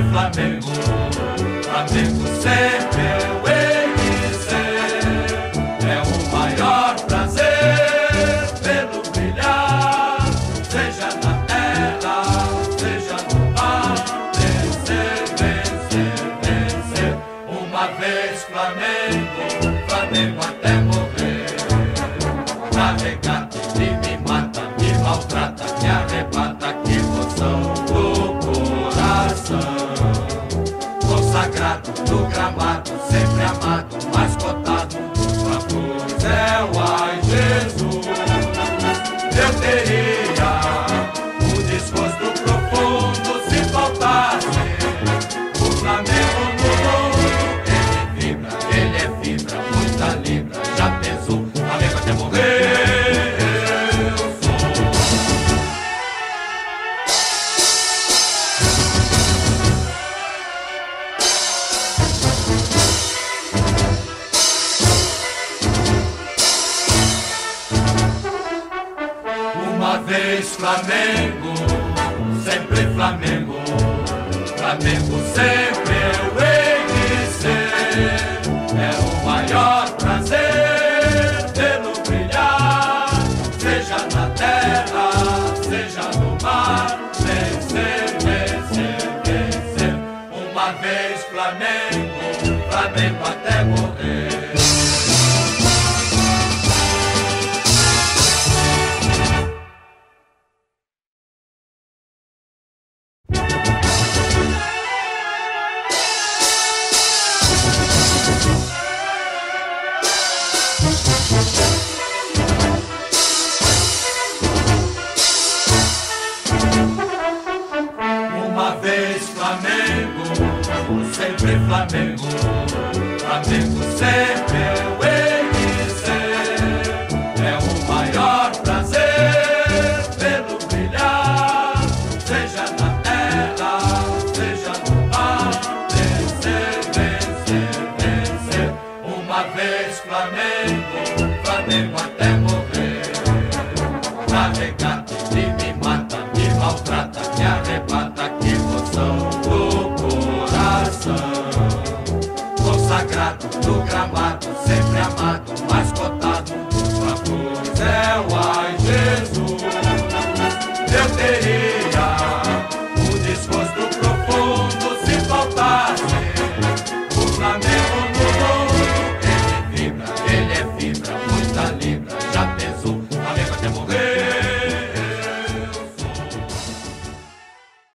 Flamengo, Flamengo sempre eu hei ser. É o maior prazer pelo brilhar, seja na terra, seja no mar. Vencer, vencer, vencer. Uma vez Flamengo, Flamengo até morrer. Consagrado no gramado, sempre amado, mais cotado pra cruz. É o ai Jesus. Eu teria um desgosto profundo se faltasse o Flamengo no mundo. Ele vibra, ele é fibra, vez Flamengo, sempre Flamengo, Flamengo sempre eu hei de ser. É o maior prazer pelo brilhar, seja na terra, seja no mar. Vencer, vencer, vencer. Uma vez Flamengo, Flamengo até morrer. Vez Flamengo, sempre Flamengo, Flamengo sempre eu hei de ser. É o maior prazer pelo brilhar, seja na terra, seja no mar. Vencer, vencer, vencer. Uma vez Flamengo, No gramado,